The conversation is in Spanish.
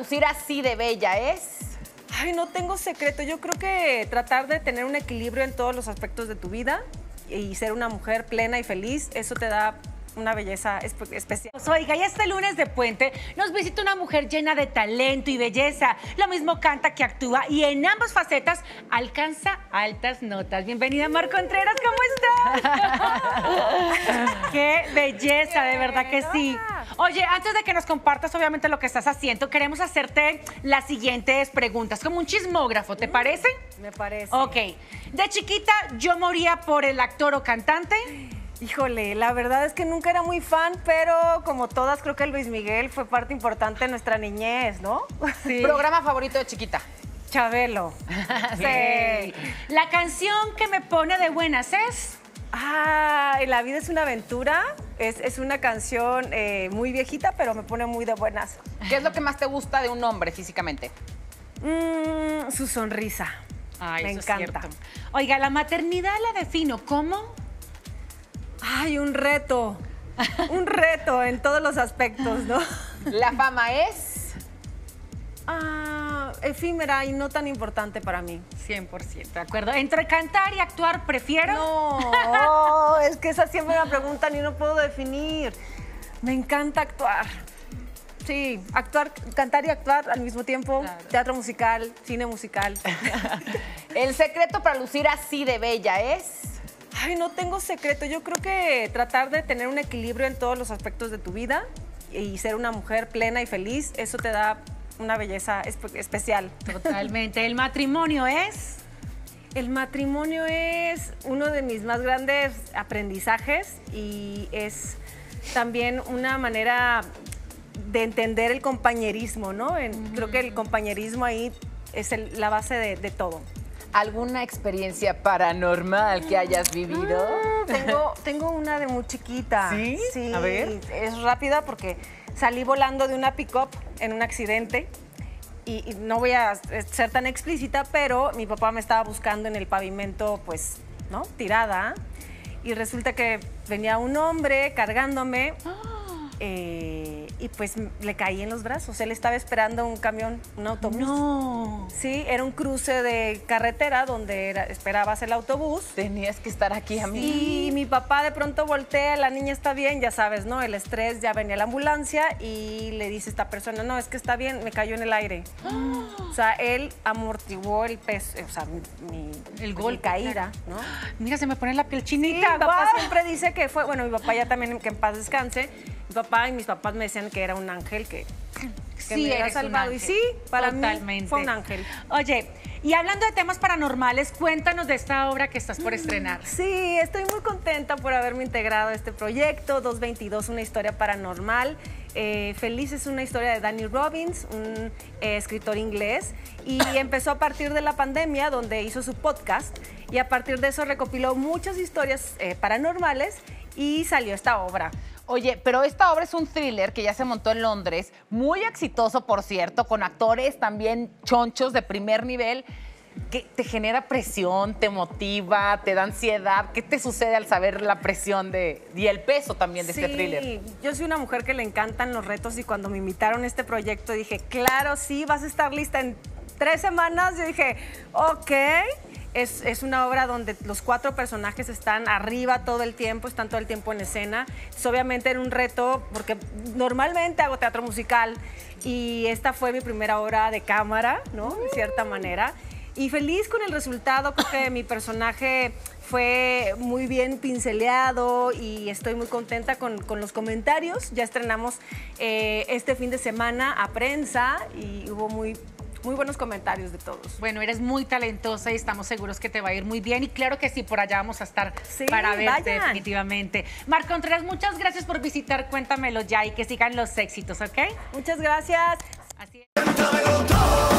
lucir así de bella es? Ay, no tengo secreto. Yo creo que tratar de tener un equilibrio en todos los aspectos de tu vida y ser una mujer plena y feliz, eso te da una belleza espe- especial. Pues, Oiga, y este lunes de puente nos visita una mujer llena de talento y belleza. Lo mismo canta que actúa y en ambas facetas alcanza altas notas. Bienvenida, Mar Contreras, ¿cómo estás? ¡Qué belleza, de verdad que sí! Oye, antes de que nos compartas obviamente lo que estás haciendo, queremos hacerte las siguientes preguntas, como un chismógrafo, ¿te parece? Me parece. Ok. De chiquita yo moría por el actor o cantante. Híjole, la verdad es que nunca era muy fan, pero como todas, creo que Luis Miguel fue parte importante de nuestra niñez, ¿no? Sí. Programa favorito de chiquita. Chabelo. Sí. La canción que me pone de buenas es. Ah, La vida es una aventura. Es, es una canción eh, muy viejita, pero me pone muy de buenas. ¿Qué es lo que más te gusta de un hombre físicamente? Mm, su sonrisa. Ay, me eso es encanta. cierto. Oiga, la maternidad la defino como. Ay, un reto. Un reto en todos los aspectos, ¿no? La fama es. Ah, efímera y no tan importante para mí. 100%, de acuerdo. Entre cantar y actuar, prefiero. No, es que esa siempre me preguntan y no puedo definir. Me encanta actuar. Sí, actuar, cantar y actuar al mismo tiempo. Claro. Teatro musical, cine musical. El secreto para lucir así de bella es. Ay, no tengo secreto. Yo creo que tratar de tener un equilibrio en todos los aspectos de tu vida y ser una mujer plena y feliz, eso te da una belleza espe- especial. Totalmente. El matrimonio es. El matrimonio es uno de mis más grandes aprendizajes y es también una manera de entender el compañerismo, ¿no? En- Creo que el compañerismo ahí es el- la base de, de todo. ¿Alguna experiencia paranormal que hayas vivido? Tengo, tengo una de muy chiquita. ¿Sí? Sí. A ver. Es rápida porque salí volando de una pick-up en un accidente. Y, y no voy a ser tan explícita, pero mi papá me estaba buscando en el pavimento, pues, ¿no? Tirada. Y resulta que venía un hombre cargándome. eh, y pues le caí en los brazos. Él estaba esperando un camión, un autobús. No. Sí, era un cruce de carretera donde era- esperabas el autobús. Tenías que estar aquí a mí. Y mi papá de pronto voltea, la niña está bien, ya sabes, ¿no? El estrés, ya venía la ambulancia y le dice esta persona, no, es que está bien, me cayó en el aire. O sea, él amortiguó el peso, o sea, mi, mi- El mi golpe, caída, ¿no? Mira, se me pone la piel Sí, chinita. mi papá siempre dice que fue, bueno, mi papá ya también, que en paz descanse, mi papá y mis papás me decían que era un ángel que, que Sí, me un salvado. Y sí, para Totalmente. mí fue un ángel. Oye, y hablando de temas paranormales, cuéntanos de esta obra que estás por estrenar. Sí, estoy muy contenta por haberme integrado a este proyecto, 222, una historia paranormal. Eh, Feliz es una historia de Danny Robbins, un eh, escritor inglés, y empezó a partir de la pandemia, donde hizo su podcast, y a partir de eso recopiló muchas historias eh, paranormales y salió esta obra. Oye, pero esta obra es un thriller que ya se montó en Londres, muy exitoso, por cierto, con actores también chonchos de primer nivel. que te genera presión, te motiva, te da ansiedad? ¿Qué te sucede al saber la presión de, y el peso también de este thriller? Sí, yo soy una mujer que le encantan los retos y cuando me invitaron a este proyecto dije, claro, sí, vas a estar lista en tres semanas. Yo dije, ok. Es, es una obra donde los cuatro personajes están arriba todo el tiempo, están todo el tiempo en escena. Es obviamente era un reto porque normalmente hago teatro musical y esta fue mi primera obra de cámara, ¿no? De cierta manera. Y feliz con el resultado, creo que mi personaje fue muy bien pinceleado y estoy muy contenta con, con los comentarios. Ya estrenamos eh, este fin de semana a prensa y hubo muy, muy buenos comentarios de todos. Bueno, eres muy talentosa y estamos seguros que te va a ir muy bien. Y claro que sí, por allá vamos a estar Sí, para verte vayan. definitivamente. Marco Contreras, muchas gracias por visitar Cuéntamelo ya y que sigan los éxitos, ¿ok? Muchas gracias. Así es.